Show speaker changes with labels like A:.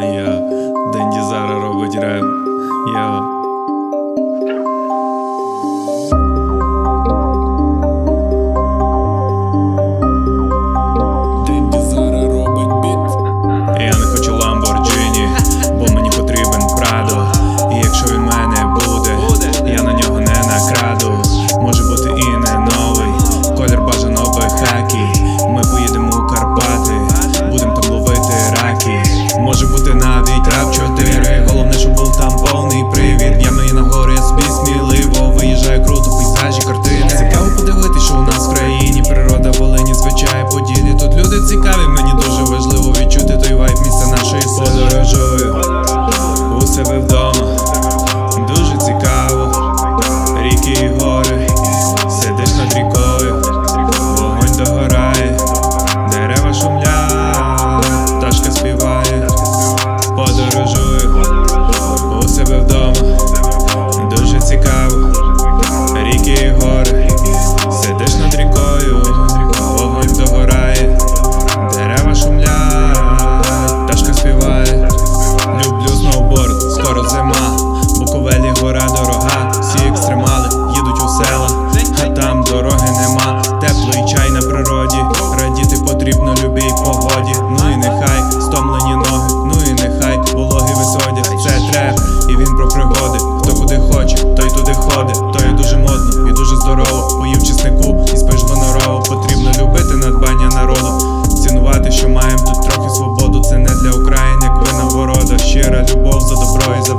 A: Йо, Денді зараз робить реп. Йо. пора дорога, всі екстремали їдуть у села, а там дороги нема, теплий чай на природі. Радіти потрібно любій погоді. Ну і нехай стомлені ноги, ну і нехай вологи висодять. Це треп, і він про пригоди. Хто куди хоче, той туди ходить. То і дуже модно, і дуже здорово. Поїв чеснику і спиш вонорово. Потрібно любити надбання народу. Цінувати, що маємо тут трохи свободу. Це не для України, як винагорода. Щира любов за добро і за